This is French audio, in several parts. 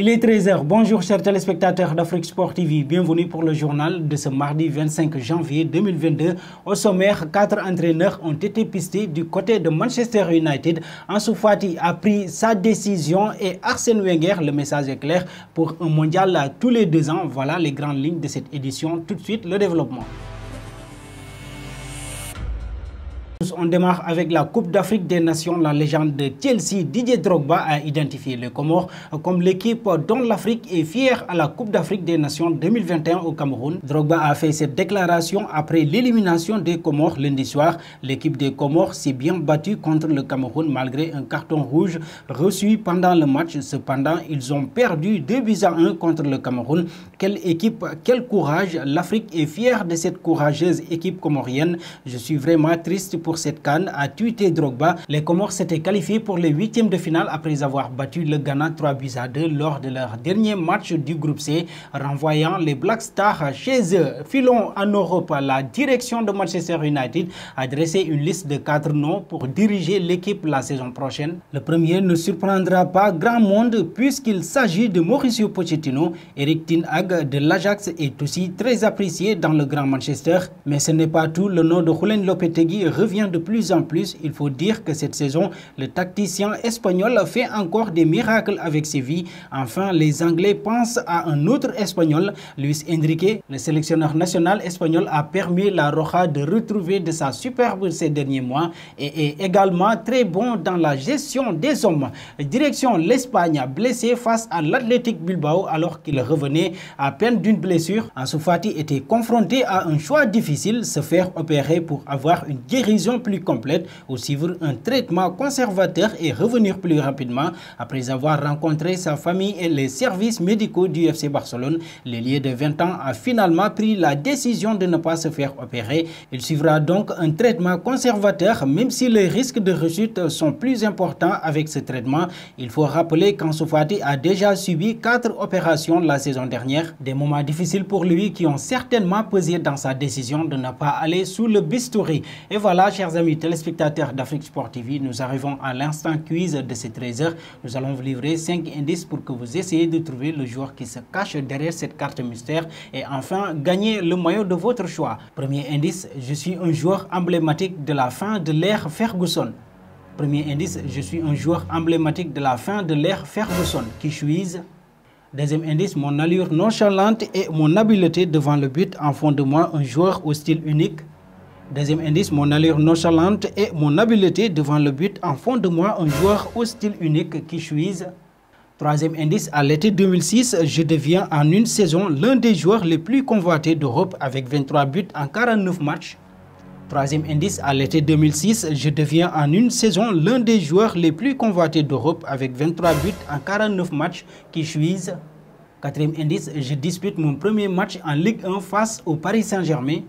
Il est 13h. Bonjour chers téléspectateurs d'Afrique Sport TV. Bienvenue pour le journal de ce mardi 25 janvier 2022. Au sommaire, quatre entraîneurs ont été pistés du côté de Manchester United. Ansu Fati a pris sa décision et Arsène Wenger, le message est clair, pour un mondial tous les deux ans. Voilà les grandes lignes de cette édition. Tout de suite, le développement. On démarre avec la Coupe d'Afrique des Nations. La légende de Chelsea, Didier Drogba, a identifié les Comores comme l'équipe dont l'Afrique est fière à la Coupe d'Afrique des Nations 2021 au Cameroun. Drogba a fait cette déclaration après l'élimination des Comores lundi soir. L'équipe des Comores s'est bien battue contre le Cameroun malgré un carton rouge reçu pendant le match. Cependant, ils ont perdu 2 buts à 1 contre le Cameroun. Quelle équipe, quel courage. L'Afrique est fière de cette courageuse équipe comorienne. Je suis vraiment triste pour cette canne, a tweeté Drogba. Les Comores s'étaient qualifiés pour les huitièmes de finale après avoir battu le Ghana 3 buts à 2 lors de leur dernier match du groupe C, renvoyant les Black Stars chez eux. Filons en Europe, la direction de Manchester United a dressé une liste de quatre noms pour diriger l'équipe la saison prochaine. Le premier ne surprendra pas grand monde puisqu'il s'agit de Mauricio Pochettino. Eric Ten Hag de l'Ajax est aussi très apprécié dans le Grand Manchester. Mais ce n'est pas tout, le nom de Julen Lopetegui revient de plus en plus. Il faut dire que cette saison, le tacticien espagnol fait encore des miracles avec Séville. Enfin, les Anglais pensent à un autre Espagnol, Luis Enrique. Le sélectionneur national espagnol a permis la Roja de retrouver de sa superbe ces derniers mois et est également très bon dans la gestion des hommes. Direction l'Espagne, blessé face à l'Athletic Bilbao alors qu'il revenait à peine d'une blessure. Ansu Fati était confronté à un choix difficile, se faire opérer pour avoir une guérison plus complète ou suivre un traitement conservateur et revenir plus rapidement après avoir rencontré sa famille et les services médicaux du FC Barcelone. L'ailier de 20 ans a finalement pris la décision de ne pas se faire opérer. Il suivra donc un traitement conservateur même si les risques de rechute sont plus importants avec ce traitement. Il faut rappeler qu'Ansu Fati a déjà subi quatre opérations la saison dernière. Des moments difficiles pour lui qui ont certainement pesé dans sa décision de ne pas aller sous le bistouri. Et voilà, chers amis téléspectateurs d'Afrique Sport TV, nous arrivons à l'instant quiz de ces 13 heures. Nous allons vous livrer 5 indices pour que vous essayiez de trouver le joueur qui se cache derrière cette carte mystère et enfin gagner le maillot de votre choix. Premier indice, je suis un joueur emblématique de la fin de l'ère Ferguson. Premier indice, je suis un joueur emblématique de la fin de l'ère Ferguson. Qui suis Deuxième indice, mon allure nonchalante et mon habileté devant le but en font de moi un joueur au style unique. Deuxième indice, mon allure nonchalante et mon habileté devant le but en font de moi un joueur au style unique qui suis. Troisième indice, à l'été 2006, je deviens en une saison l'un des joueurs les plus convoités d'Europe avec 23 buts en 49 matchs. Troisième indice, à l'été 2006, je deviens en une saison l'un des joueurs les plus convoités d'Europe avec 23 buts en 49 matchs qui suis. Quatrième indice, je dispute mon premier match en Ligue 1 face au Paris Saint-Germain.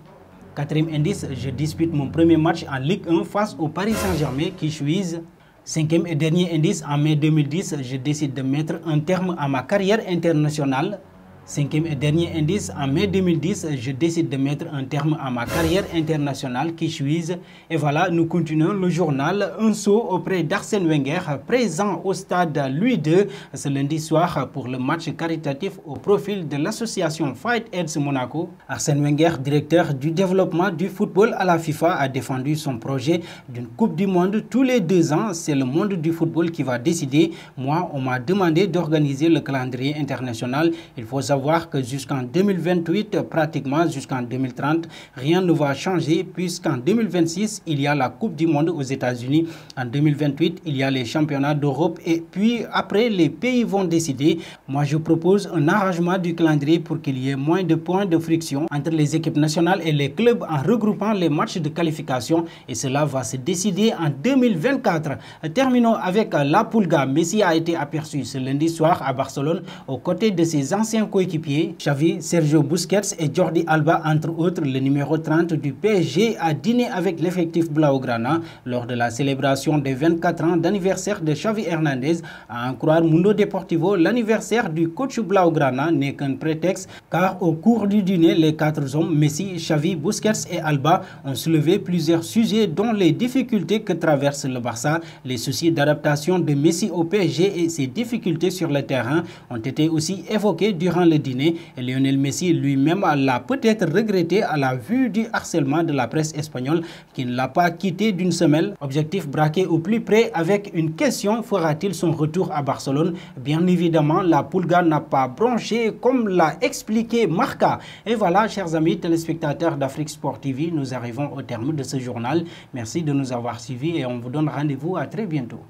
Quatrième indice, je dispute mon premier match en Ligue 1 face au Paris Saint-Germain qui suis. Cinquième et dernier indice, en mai 2010, je décide de mettre un terme à ma carrière internationale. Cinquième et dernier indice, en mai 2010, je décide de mettre un terme à ma carrière internationale qui suis. Et voilà, nous continuons le journal. Un saut auprès d'Arsène Wenger, présent au stade Louis II ce lundi soir pour le match caritatif au profil de l'association Fight Aids Monaco. Arsène Wenger, directeur du développement du football à la FIFA, a défendu son projet d'une Coupe du Monde tous les deux ans. C'est le monde du football qui va décider. Moi, on m'a demandé d'organiser le calendrier international. Il faut savoir voir que jusqu'en 2028, pratiquement jusqu'en 2030, rien ne va changer puisqu'en 2026, il y a la Coupe du Monde aux États-Unis. En 2028, il y a les championnats d'Europe et puis après, les pays vont décider. Moi, je propose un arrangement du calendrier pour qu'il y ait moins de points de friction entre les équipes nationales et les clubs en regroupant les matchs de qualification et cela va se décider en 2024. Terminons avec la Pulga. Messi a été aperçu ce lundi soir à Barcelone aux côtés de ses anciens coéquipiers Xavi, Sergio Busquets et Jordi Alba, entre autres, le numéro 30 du PSG, a dîné avec l'effectif Blaugrana lors de la célébration des 24 ans d'anniversaire de Xavi Hernandez. À en croire Mundo Deportivo, l'anniversaire du coach Blaugrana n'est qu'un prétexte car au cours du dîner, les quatre hommes, Messi, Xavi, Busquets et Alba, ont soulevé plusieurs sujets dont les difficultés que traverse le Barça, les soucis d'adaptation de Messi au PSG et ses difficultés sur le terrain ont été aussi évoqués durant le dîner. Lionel Messi lui-même l'a peut-être regretté à la vue du harcèlement de la presse espagnole qui ne l'a pas quitté d'une semelle. Objectif braqué au plus près avec une question, fera-t-il son retour à Barcelone? Bien évidemment, la Pulga n'a pas bronché comme l'a expliqué Marca. Et voilà, chers amis téléspectateurs d'Afrique Sport TV, nous arrivons au terme de ce journal. Merci de nous avoir suivis et on vous donne rendez-vous à très bientôt.